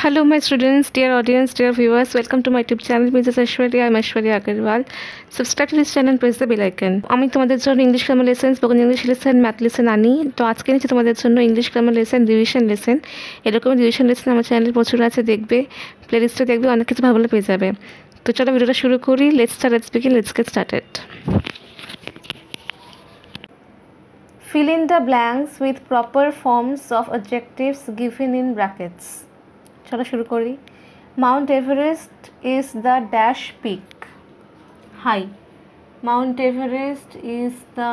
Hello, my students, dear audience, dear viewers. Welcome to my YouTube channel, Mrs. Aishwarya. I'm Aishwarya Agarwal. Subscribe to this channel and press the bell icon. আমি তোমাদের জন্য English grammar lesson spoken English lesson math lesson আনি তো আজকে নিচ্ছি তোমাদের জন্য English grammar lesson revision lesson এরকম রিভিশন লেসন আমার চ্যানেলে প্রচুর আছে দেখবে প্লেলিস্টে দেখবে অনেক কিছু ভালো পেয়ে যাবে তো চলো ভিডিওটা শুরু করি let's start let's begin let's get started Fill in the blanks with proper forms of adjectives given in brackets. চলো শুরু করি Mount Everest is the dash peak high Mount Everest is the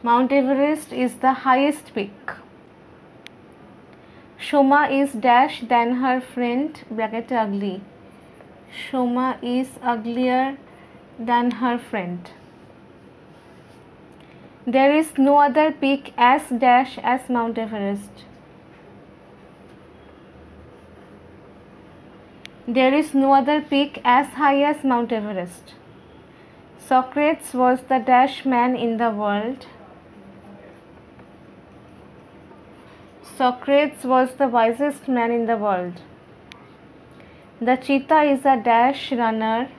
Mount Everest is the highest peak. Shoma is dash than her friend bracket ugly. Shoma is uglier than her friend. there is no other peak as dash as Mount Everest. There is no other peak as high as Mount Everest. Socrates was the dash man in the world. Socrates was the wisest man in the world. The cheetah is a dash runner.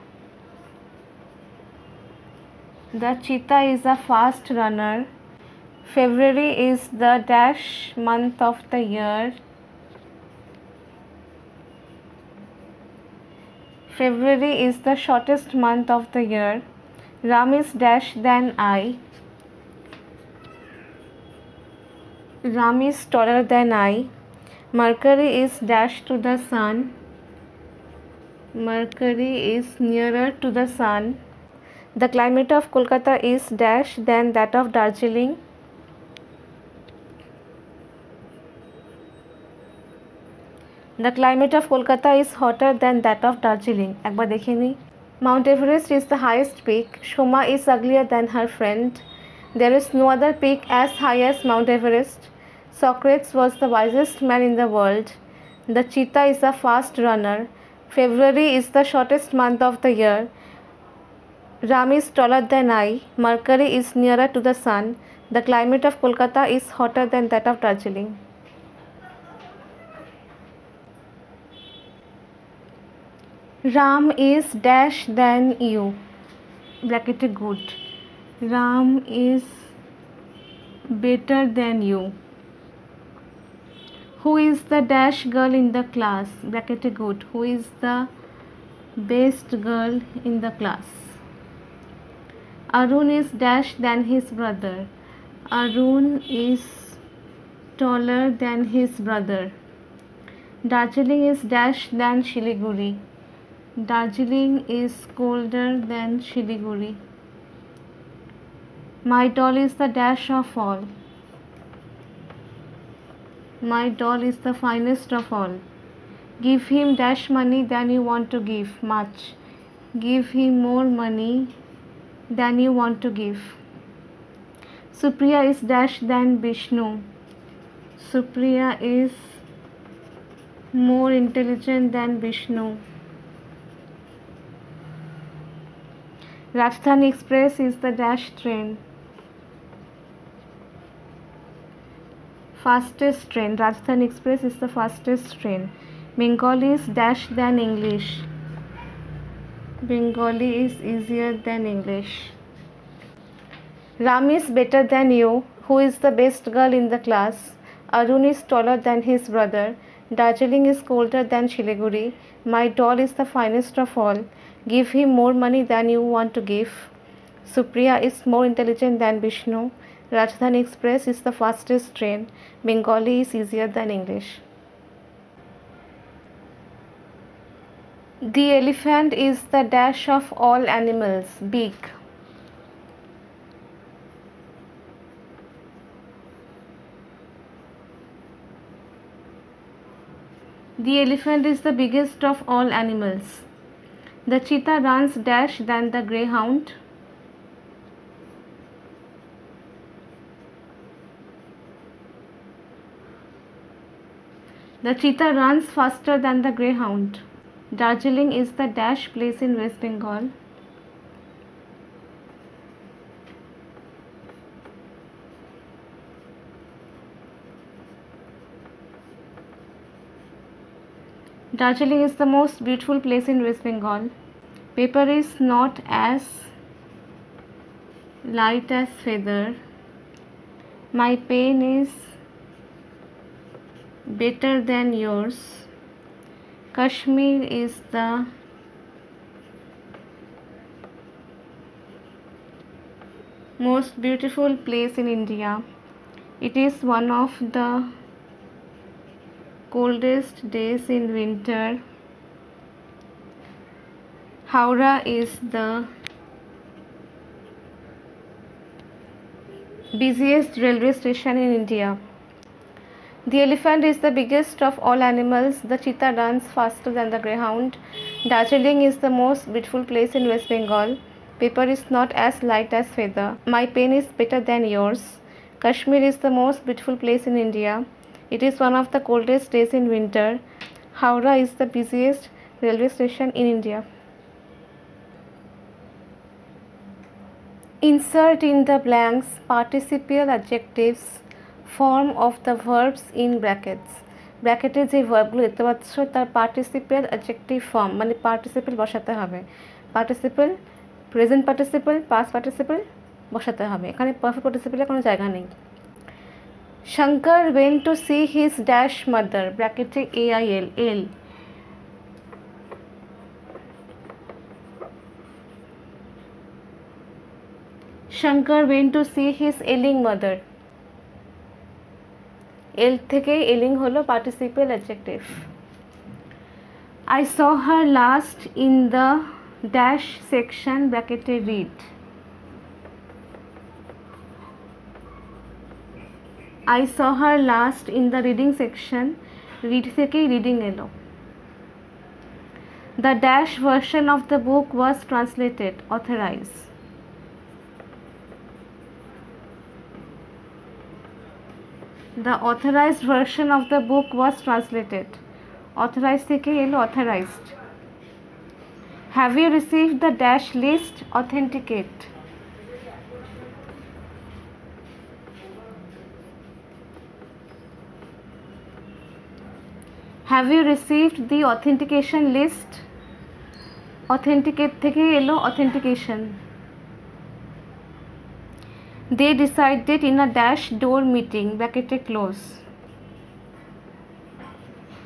The cheetah is a fast runner. February is the dash month of the year. February is the shortest month of the year. Ram is dash than I. Ram is taller than I. Mercury is dash to the sun. Mercury is nearer to the sun. The climate of Kolkata is dash than that of Darjeeling. The climate of Kolkata is hotter than that of Darjeeling. একবার দেখে নিই Mount Everest is the highest peak. Shoma is uglier than her friend. There is no other peak as high as Mount Everest. Socrates was the wisest man in the world. The cheetah is a fast runner. February is the shortest month of the year. Ram is taller than I. Mercury is nearer to the sun. The climate of Kolkata is hotter than that of Darjeeling. Ram is dash than you. Bracketed good. Ram is better than you. Who is the dash girl in the class? Bracketed good. Who is the best girl in the class? Arun is dash than his brother. Arun is taller than his brother. Darjeeling is dash than Shiliguri. Darjeeling is colder than Shiliguri. My doll is the dash of all. My doll is the finest of all. Give him dash money than you want to give, much. Give him more money than you want to give. Supriya is dash than Vishnu. Supriya is more intelligent than Vishnu. Rajdhani Express is the dash train. Fastest train. Rajdhani Express is the fastest train. Bengali is dash than English. Bengali is easier than English. Ram is better than you. Who is the best girl in the class? Arun is taller than his brother. Darjeeling is colder than Shiliguri. My doll is the finest of all. Give him more money than you want to give. Supriya is more intelligent than Vishnu. Rajdhani Express is the fastest train. Bengali is easier than English. The elephant is the dash of all animals, big. The elephant is the biggest of all animals. The cheetah runs dash than the greyhound. The cheetah runs faster than the greyhound. Darjeeling is the dash place in West Bengal. Darjeeling is the most beautiful place in West Bengal. Paper is not as light as feather. My pain is better than yours. Kashmir is the most beautiful place in India. It is one of the coldest days in winter. Howrah is the busiest railway station in India. The elephant is the biggest of all animals. The cheetah runs faster than the greyhound. Darjeeling is the most beautiful place in West Bengal. Paper is not as light as feather. My pen is better than yours. Kashmir is the most beautiful place in India. It is one of the coldest days in winter. Howrah is the busiest railway station in India. Insert in the blanks participial adjectives form of the verbs in brackets ব্র্যাকেটে যে ভার্বগুলো দেখতে পাচ্ছ, তার participle adjective form মানে participle বসাতে হবে। Participle present participle past participle বসাতে হবে। এখানে পারফেক্ট পার্টিসিপেলের কোনো জায়গা নেই। Shankar went to see his dash mother ব্র্যাকেটে A I L L Shankar went to see his ailing mother L থেকেই এলিং হলো participle adjective I saw her last in the dash section ব্র্যাকেটে read I saw her last in the reading section read থেকেই reading এলো. The dash version of the book was translated authorize The authorized version of the book was translated. Authorized থেকে এলো authorized. Have you received the dash list? Authenticate. Have you received the authentication list? Authenticate থেকে এলো authentication. They decided in a dash door meeting bracketed close.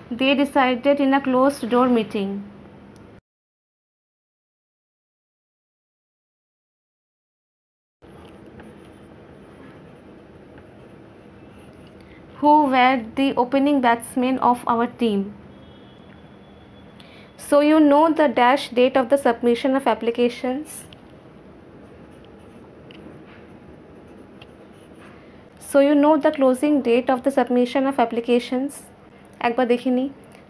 They decided in a closed door meeting. Who were the opening batsmen of our team? So you know the dash date of the submission of applications. So you know the closing date of the submission of applications. একবার দেখে নিই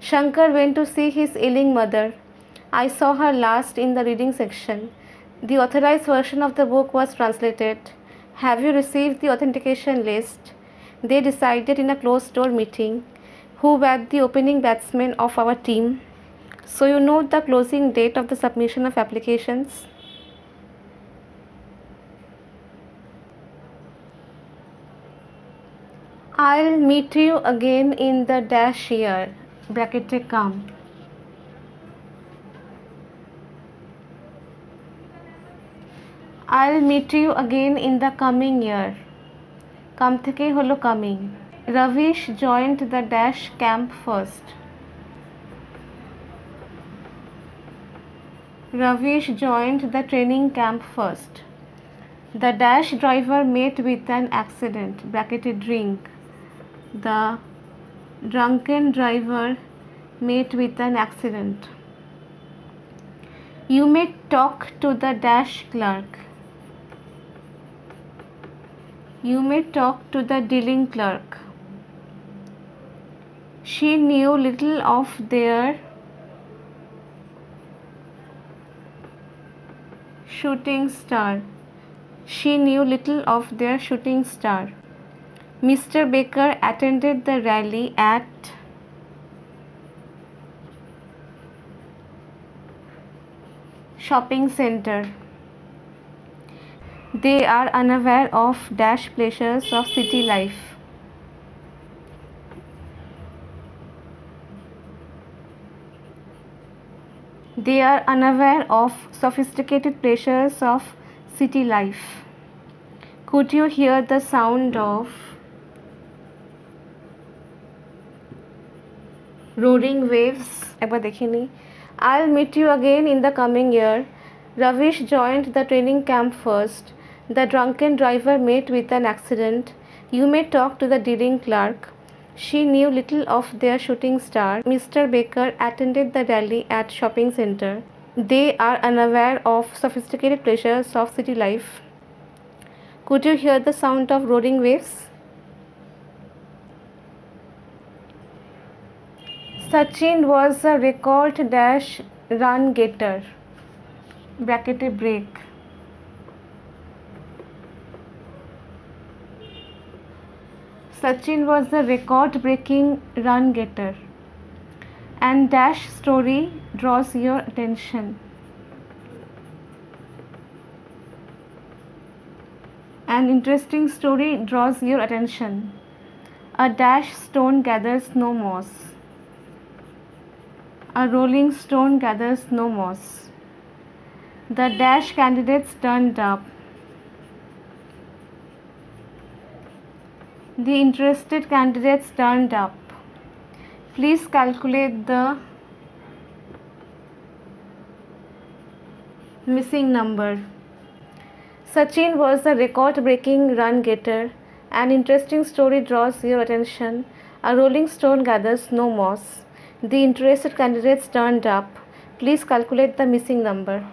Shankar went to see his ailing mother. I saw her last in the reading section. The authorized version of the book was translated. Have you received the authentication list? They decided in a closed door meeting who were the opening batsmen of our team. So you know the closing date of the submission of applications. I'll meet you again in the dash year. Bracketed come. I'll meet you again in the coming year. Come থেকেই হলো coming rubbish joined the dash camp first Ravish joined the training camp first. The dash driver met with an accident, bracketed drink. The drunken driver met with an accident. You may talk to the dash clerk. You may talk to the dealing clerk. She knew little of their shooting star. She knew little of their shooting star. Mr. Baker attended the rally at shopping center. They are unaware of dash pleasures of city life. They are unaware of sophisticated pleasures of city life. Could you hear the sound of roaring waves? একবার দেখে নিই I'll meet you again in the coming year. Ravish joined the training camp first. The drunken driver met with an accident. You may talk to the dealing clerk. She knew little of their shooting star. Mr. Baker attended the rally at shopping center. They are unaware of sophisticated pleasures of city life. Could you hear the sound of roaring waves? Sachin was a record dash run getter. Bracket break. Sachin was a record breaking run getter. And dash story draws your attention. An interesting story draws your attention. A dash stone gathers no moss. A rolling stone gathers no moss. The dash candidates turned up. The interested candidates turned up. Please calculate the missing number. Sachin was a record breaking run getter. An interesting story draws your attention. A rolling stone gathers no moss. The interested candidates turned up. Please calculate the missing number.